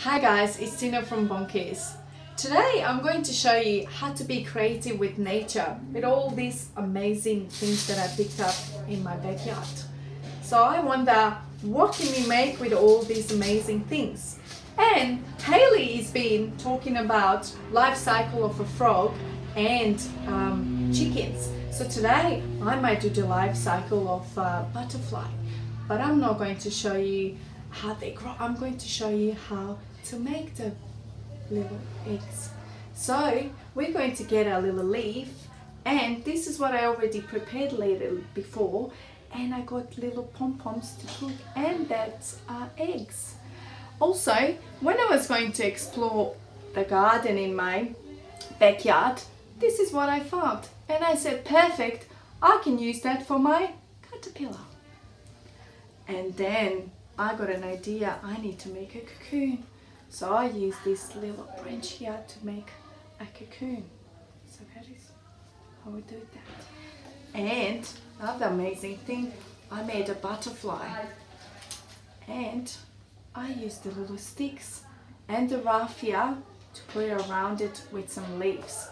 Hi guys, it's Tina from Bonkers. Today I'm going to show you how to be creative with nature, with all these amazing things that I picked up in my backyard. So I wonder, what can we make with all these amazing things? And Haley has been talking about life cycle of a frog and um, chickens. So today I might do the life cycle of a butterfly, but I'm not going to show you how they grow. I'm going to show you how to make the little eggs. So we're going to get a little leaf and this is what I already prepared later before and I got little pom-poms to cook and that's our eggs. Also, when I was going to explore the garden in my backyard, this is what I found and I said perfect, I can use that for my caterpillar. And then I got an idea, I need to make a cocoon. So I use this little branch here to make a cocoon. So that is how we do that. And another amazing thing, I made a butterfly. And I used the little sticks and the raffia to put around it with some leaves.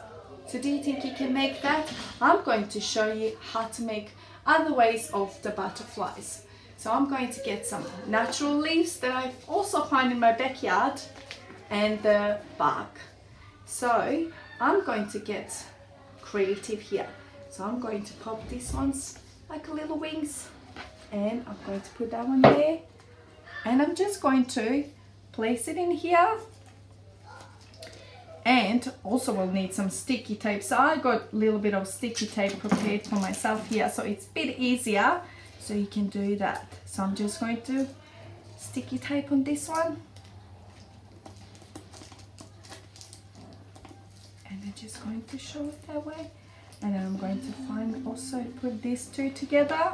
So do you think you can make that? I'm going to show you how to make other ways of the butterflies. So I'm going to get some natural leaves that I also find in my backyard and the bark. So I'm going to get creative here. So I'm going to pop these ones like little wings and I'm going to put that one there and I'm just going to place it in here and also we'll need some sticky tape so I got a little bit of sticky tape prepared for myself here so it's a bit easier so you can do that. So I'm just going to sticky tape on this one. And I'm just going to show it that way. And then I'm going to find also put these two together.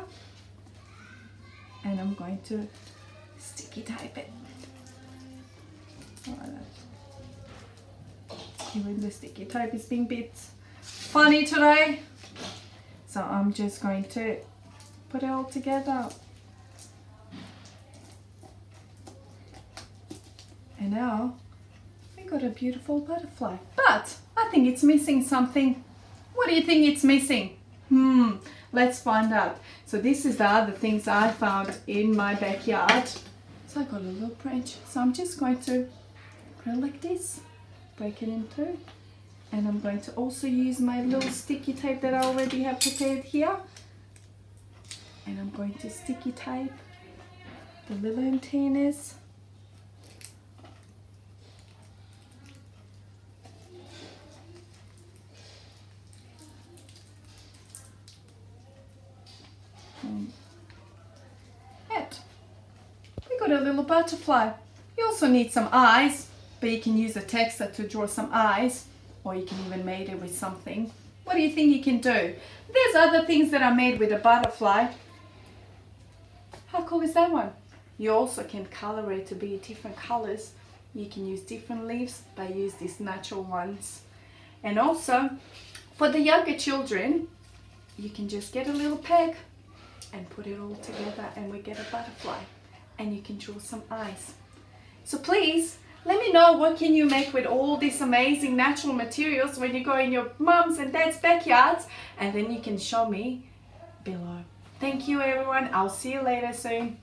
And I'm going to sticky tape it even the sticky tape. Is being a bit funny today. So I'm just going to put it all together. And now we got a beautiful butterfly. But I think it's missing something. What do you think it's missing? Hmm, let's find out. So this is the other things I found in my backyard. So I got a little branch. So I'm just going to put it like this, break it in two. And I'm going to also use my little sticky tape that I already have prepared here and I'm going to sticky type the little antennas and we got a little butterfly. You also need some eyes but you can use a texta to draw some eyes or you can even made it with something. What do you think you can do? There's other things that are made with a butterfly how cool is that one? You also can color it to be different colors. You can use different leaves, but use these natural ones. And also, for the younger children, you can just get a little peg and put it all together and we get a butterfly. And you can draw some eyes. So please, let me know what can you make with all these amazing natural materials when you go in your mom's and dad's backyards and then you can show me below. Thank you everyone. I'll see you later soon.